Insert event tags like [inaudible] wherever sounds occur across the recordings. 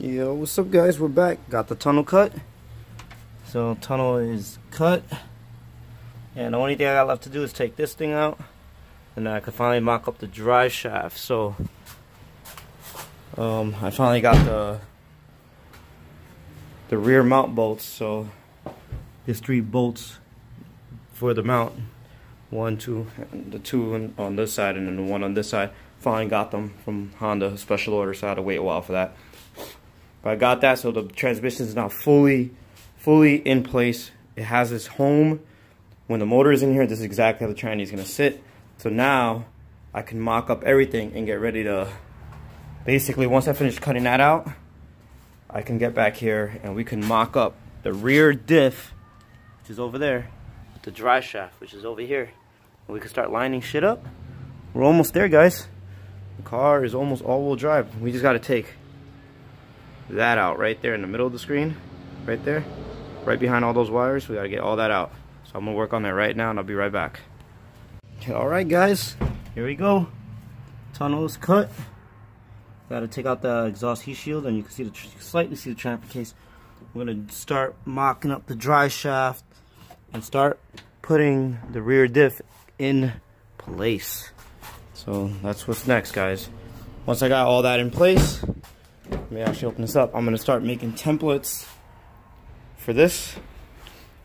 Yo, what's up guys? We're back. Got the tunnel cut. So tunnel is cut. And the only thing I got left to do is take this thing out. And I could finally mock up the drive shaft. So um, I finally got the the rear mount bolts. So there's three bolts for the mount. One, two, the two on this side and then the one on this side. Finally got them from Honda, special order, so I had to wait a while for that. But I got that, so the transmission is now fully, fully in place. It has its home. When the motor is in here, this is exactly how the tranny is going to sit. So now I can mock up everything and get ready to, basically once I finish cutting that out, I can get back here and we can mock up the rear diff, which is over there, the drive shaft, which is over here. And we can start lining shit up. We're almost there, guys. The car is almost all-wheel drive. We just got to take that out right there in the middle of the screen right there right behind all those wires. We got to get all that out. So I'm gonna work on that right now and I'll be right back. All right guys. Here we go. Tunnel is cut. Got to take out the exhaust heat shield and you can see the slightly see the transfer case. We're gonna start mocking up the drive shaft and start putting the rear diff in place. So that's what's next guys. Once I got all that in place let me actually open this up. I'm going to start making templates for this.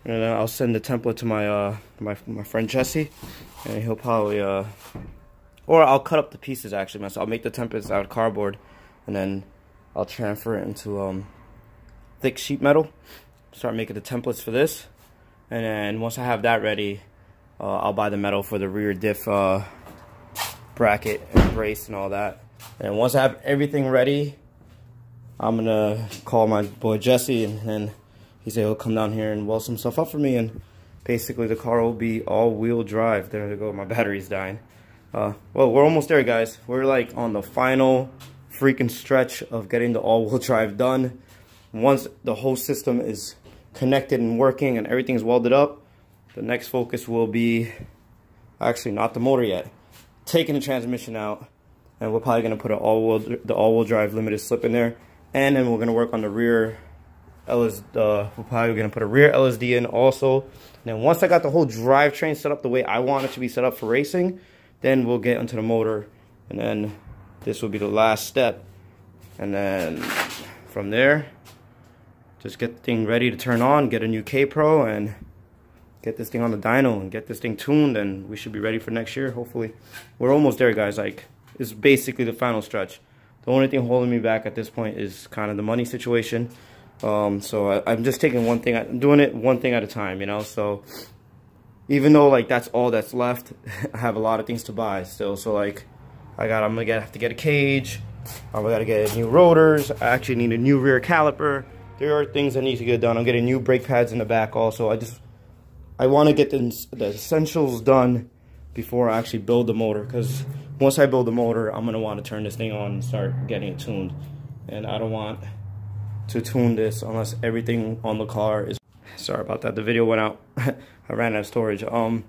And I'll send the template to my uh, my, my friend Jesse. And he'll probably, uh, or I'll cut up the pieces actually myself. I'll make the templates out of cardboard. And then I'll transfer it into um, thick sheet metal. Start making the templates for this. And then once I have that ready, uh, I'll buy the metal for the rear diff uh, bracket and brace and all that. And once I have everything ready, I'm gonna call my boy Jesse and then he said he'll come down here and weld some stuff up for me and basically the car will be all-wheel drive. There we go, my battery's dying. Uh, well, we're almost there, guys. We're like on the final freaking stretch of getting the all-wheel drive done. Once the whole system is connected and working and everything's welded up, the next focus will be actually not the motor yet. Taking the transmission out, and we're probably gonna put an all-wheel the all-wheel drive limited slip in there and then we're gonna work on the rear LSD. Uh, we're probably gonna put a rear LSD in also. And then once I got the whole drivetrain set up the way I want it to be set up for racing, then we'll get into the motor, and then this will be the last step. And then from there, just get the thing ready to turn on, get a new K-Pro, and get this thing on the dyno and get this thing tuned, and we should be ready for next year, hopefully. We're almost there, guys. Like, it's basically the final stretch. The only thing holding me back at this point is kind of the money situation. Um, so I, am just taking one thing, I'm doing it one thing at a time, you know, so even though like that's all that's left, [laughs] I have a lot of things to buy still. So like I got, I'm gonna have to get a cage, I gotta get new rotors, I actually need a new rear caliper. There are things that need to get done. I'm getting new brake pads in the back also. I just, I want to get the, the essentials done before I actually build the motor because once I build the motor, I'm gonna want to turn this thing on and start getting it tuned. And I don't want to tune this unless everything on the car is. [laughs] Sorry about that. The video went out. [laughs] I ran out of storage. Um,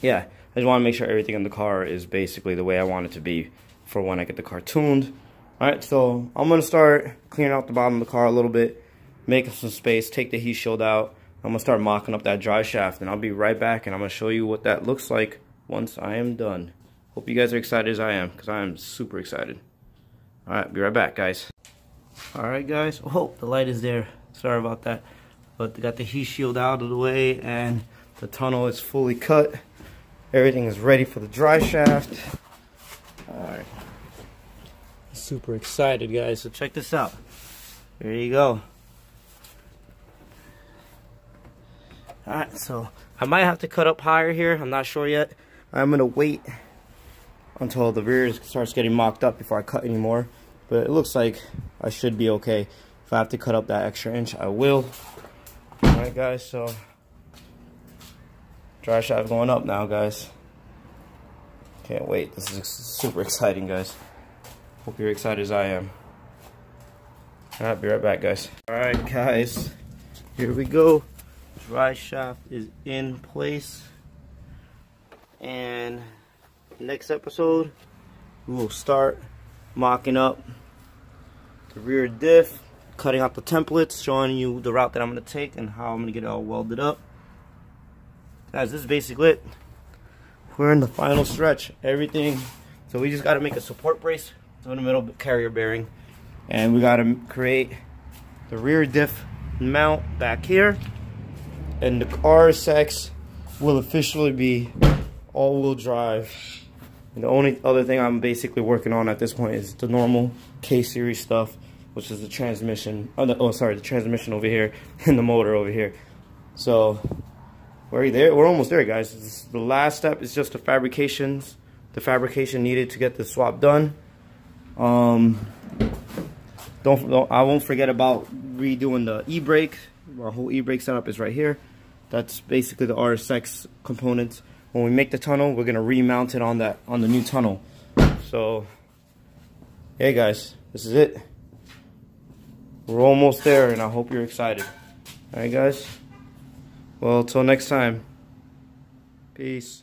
yeah, I just want to make sure everything in the car is basically the way I want it to be for when I get the car tuned. All right, so I'm gonna start cleaning out the bottom of the car a little bit, making some space, take the heat shield out. I'm gonna start mocking up that drive shaft, and I'll be right back, and I'm gonna show you what that looks like once I am done. Hope you guys are excited as I am, because I am super excited. Alright, be right back, guys. Alright, guys. Oh, the light is there. Sorry about that. But they got the heat shield out of the way, and the tunnel is fully cut. Everything is ready for the dry shaft. Alright. Super excited, guys. So check this out. There you go. Alright, so I might have to cut up higher here. I'm not sure yet. I'm going to wait until the rear starts getting mocked up before I cut anymore. But it looks like I should be okay. If I have to cut up that extra inch, I will. Alright guys, so dry shaft going up now guys. Can't wait. This is super exciting guys. Hope you're excited as I am. Alright, be right back guys. Alright guys, here we go. Dry shaft is in place. And next episode, we will start mocking up the rear diff cutting out the templates, showing you the route that I'm going to take and how I'm going to get it all welded up. Guys, this is basically it. We're in the final stretch. Everything. So we just got to make a support brace so to the middle carrier bearing. And we got to create the rear diff mount back here. And the RSX will officially be all-wheel drive. And the only other thing I'm basically working on at this point is the normal K-series stuff, which is the transmission. Oh, the, oh, sorry, the transmission over here [laughs] and the motor over here. So we're there. We're almost there, guys. This, the last step is just the fabrications, the fabrication needed to get the swap done. Um, don't, don't I won't forget about redoing the e-brake. Our whole e-brake setup is right here. That's basically the RSX components. When we make the tunnel, we're gonna remount it on that on the new tunnel. So, hey guys, this is it. We're almost there, and I hope you're excited. All right, guys. Well, till next time. Peace.